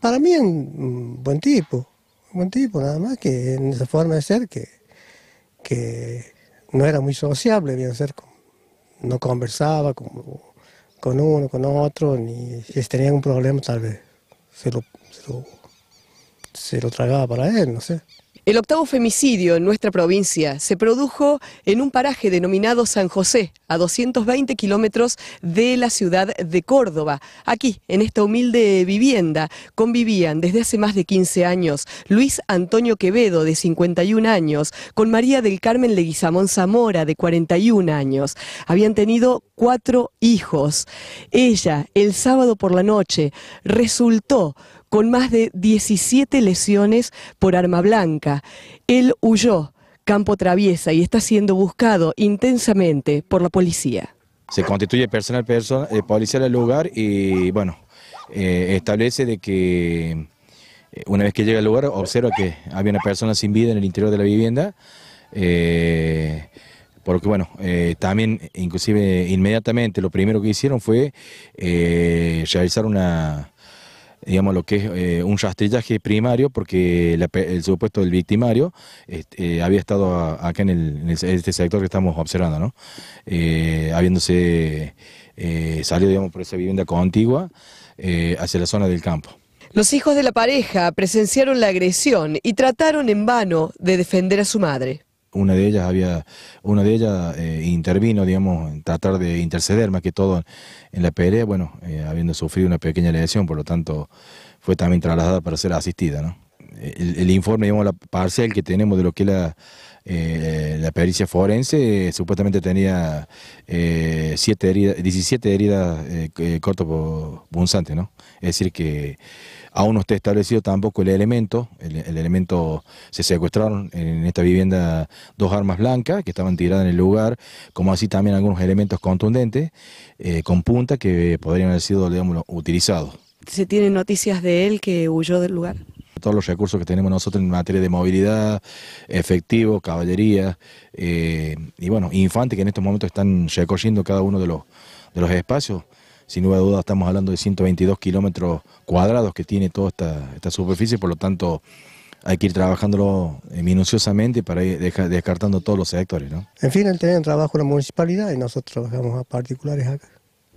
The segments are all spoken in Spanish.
para mí un buen tipo, un buen tipo, nada más que en esa forma de ser que, que no era muy sociable, bien ser, no conversaba con, con uno, con otro, ni si tenían un problema tal vez se lo, se lo, se lo tragaba para él, no sé. El octavo femicidio en nuestra provincia se produjo en un paraje denominado San José, a 220 kilómetros de la ciudad de Córdoba. Aquí, en esta humilde vivienda, convivían desde hace más de 15 años Luis Antonio Quevedo, de 51 años, con María del Carmen Leguizamón Zamora, de 41 años. Habían tenido cuatro hijos. Ella, el sábado por la noche, resultó con más de 17 lesiones por arma blanca. Él huyó, campo traviesa, y está siendo buscado intensamente por la policía. Se constituye personal eh, policial al lugar y, bueno, eh, establece de que eh, una vez que llega al lugar observa que había una persona sin vida en el interior de la vivienda, porque bueno, también inclusive inmediatamente lo primero que hicieron fue realizar una digamos, lo que es eh, un rastrillaje primario, porque el supuesto del victimario eh, había estado acá en, este sector que estamos observando, ¿no? Eh, habiéndose salido, digamos, por esa vivienda contigua hacia la zona del campo. Los hijos de la pareja presenciaron la agresión y trataron en vano de defender a su madre una de ellas había, una de ellas eh, intervino, digamos, en tratar de interceder más que todo en la pelea, bueno, eh, habiendo sufrido una pequeña lesión, por lo tanto fue también trasladada para ser asistida, ¿no? El, informe, digamos, la parcial que tenemos de lo que es la, eh, la pericia forense, supuestamente tenía siete heridas, 17 heridas cortopunzantes, ¿no? Es decir que Aún no está establecido tampoco el elemento, el, elemento, se secuestraron en esta vivienda dos armas blancas que estaban tiradas en el lugar, como así también algunos elementos contundentes eh, con punta que podrían haber sido, digamos, utilizados. ¿Se tienen noticias de él que huyó del lugar? Todos los recursos que tenemos nosotros en materia de movilidad, efectivo, caballería eh, y bueno, infantes que en estos momentos están recorriendo cada uno de los, de los espacios sin duda duda estamos hablando de 122 kilómetros cuadrados que tiene toda esta, superficie, por lo tanto hay que ir trabajándolo eh, minuciosamente para ir descartando todos los sectores. ¿no? En fin, él tenía trabajo en la municipalidad y nosotros trabajamos a particulares acá.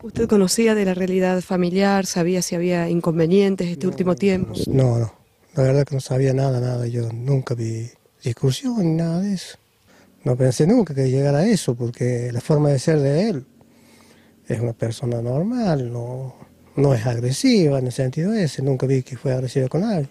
¿Usted conocía de la realidad familiar? ¿Sabía si había inconvenientes este último tiempo? No, no. La verdad que no sabía nada, nada. Yo nunca vi discusión ni nada de eso. No pensé nunca que llegara a eso, porque la forma de ser de él es una persona normal, no, no es agresiva en el sentido ese, nunca vi que fue agresiva con nadie.